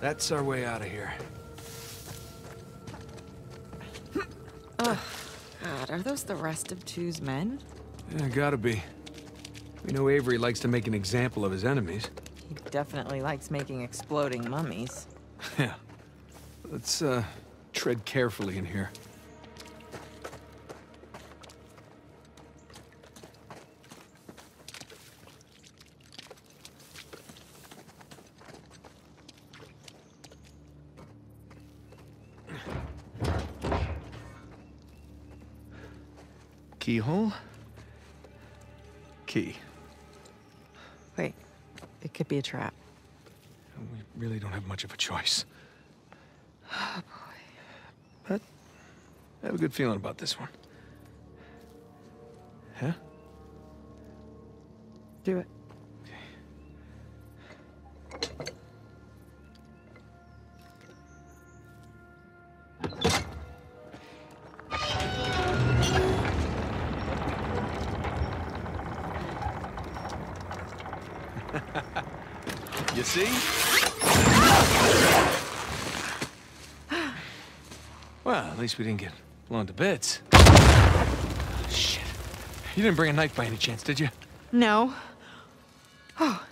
That's our way out of here. God, are those the rest of Tew's men? Yeah, gotta be. We know Avery likes to make an example of his enemies. He definitely likes making exploding mummies. Yeah. Let's, uh, tread carefully in here. Keyhole? Key. Wait, it could be a trap. We really don't have much of a choice. Oh boy. But I have a good feeling about this one. Huh? Do it. You see? well, at least we didn't get blown to bits. Shit. You didn't bring a knife by any chance, did you? No. Oh,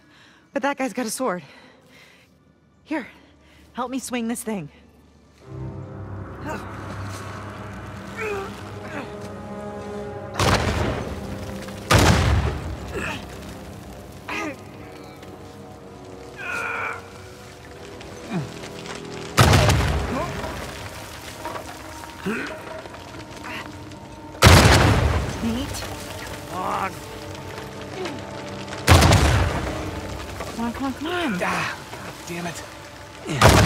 but that guy's got a sword. Here, help me swing this thing. Nate? Come on, come on. Ah, damn it. Nate,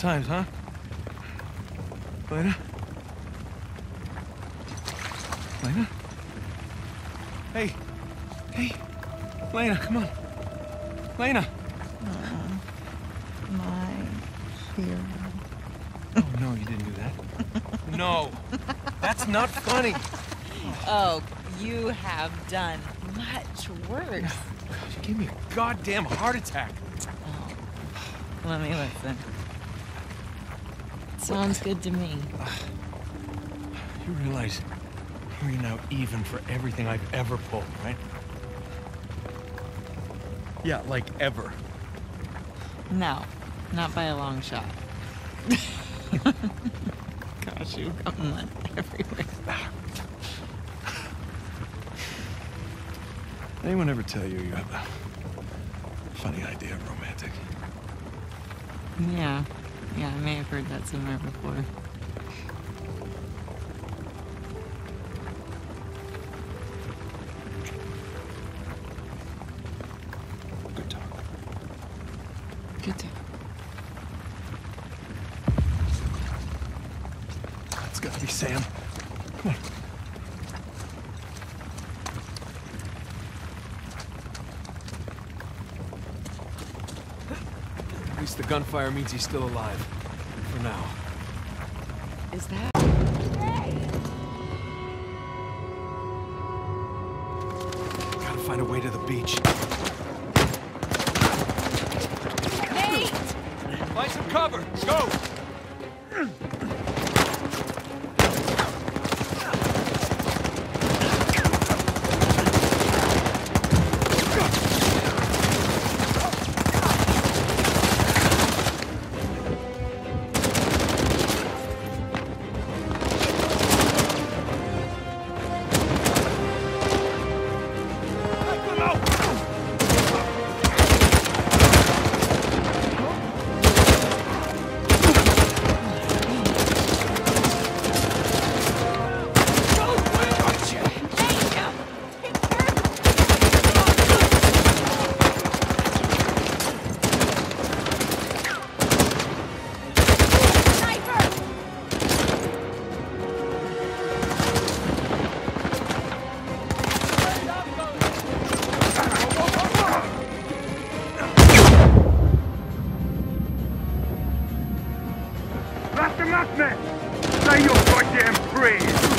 times, huh? Lena? Lena? Hey! Hey! Lena, come on! Lena! Uh, my hero. Oh, no, you didn't do that. no! That's not funny! Oh, you have done much worse. You gave me a goddamn heart attack. Oh. Let me listen. Sounds good to me. You realize we're now even for everything I've ever pulled, right? Yeah, like ever. No, not by a long shot. Gosh, you've got mud everywhere. Anyone ever tell you you have a funny idea of romantic? Yeah, yeah, I may have heard that somewhere before. At least the gunfire means he's still alive. For now. Is that? Hey! Gotta find a way to the beach. Smith! Say your goddamn praise!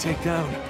Take down.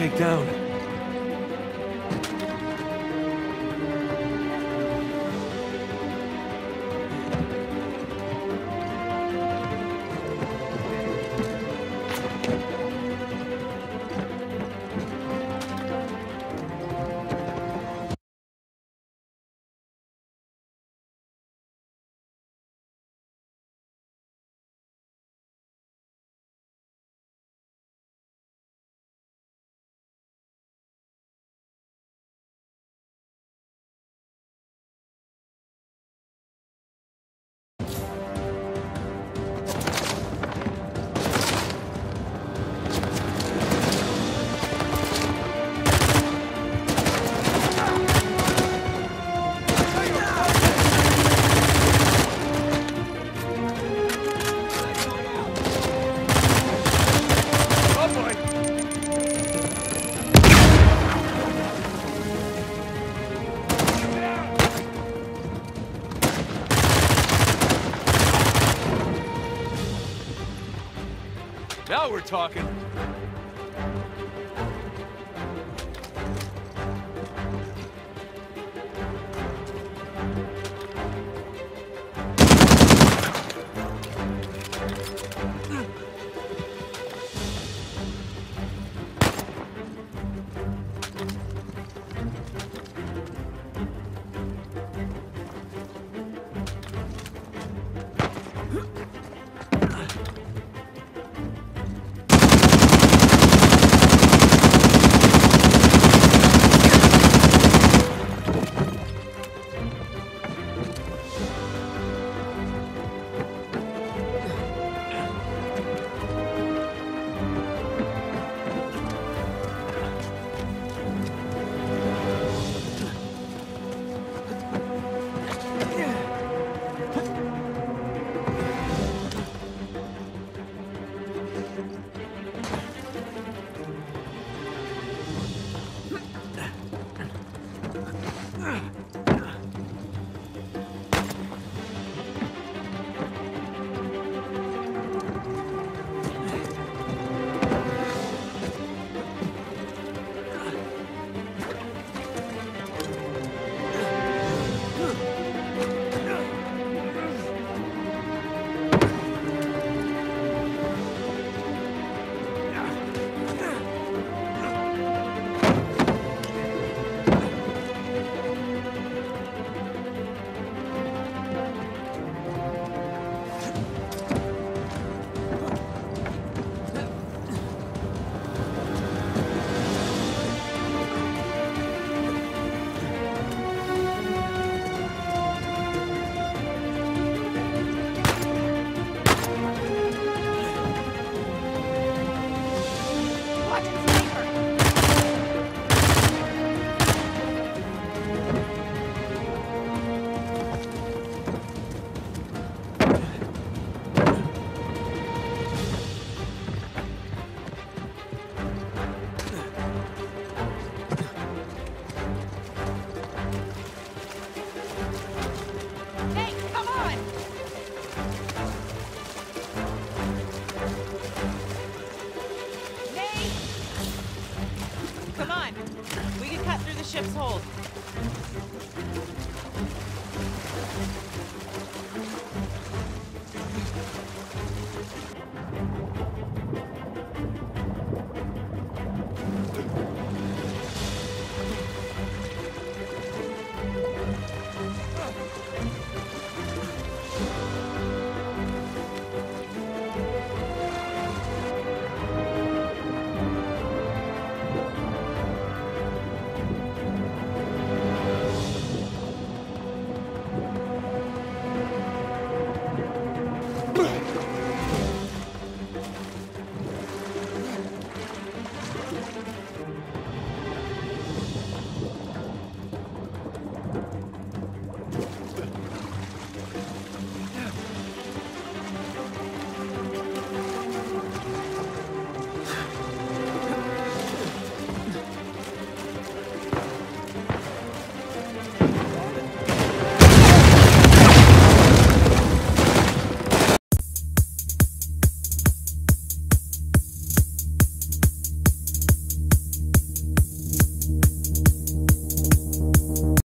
Take down. Talking.